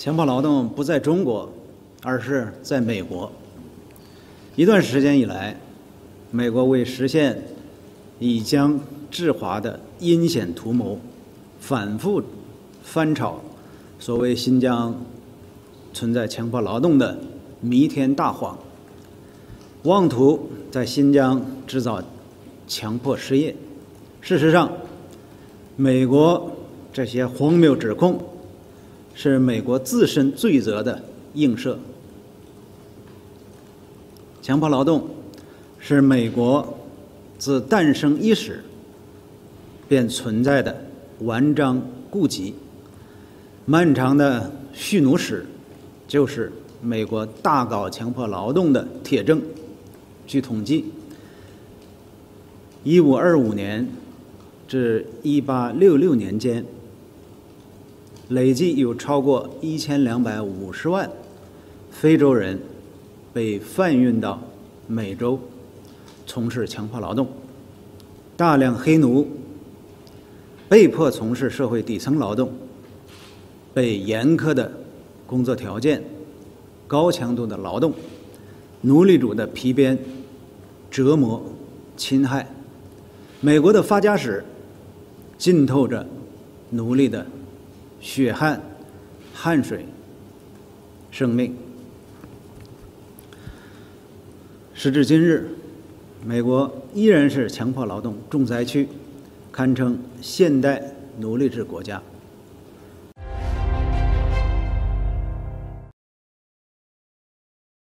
强迫劳动不在中国，而是在美国。一段时间以来，美国为实现以疆制华的阴险图谋，反复翻炒所谓新疆存在强迫劳动的弥天大谎，妄图在新疆制造强迫失业。事实上，美国这些荒谬指控是美国自身罪责的映射。强迫劳动是美国自诞生伊始便存在的顽瘴痼疾。漫长的蓄奴史就是美国大搞强迫劳动的铁证。据统计，一五二五年至一八六六年间，累计有超过一千两百五十万非洲人。被贩运到美洲从事强迫劳动，大量黑奴被迫从事社会底层劳动，被严苛的工作条件、高强度的劳动、奴隶主的皮鞭折磨、侵害。美国的发家史浸透着奴隶的血汗、汗水、生命。时至今日，美国依然是强迫劳动重灾区，堪称现代奴隶制国家。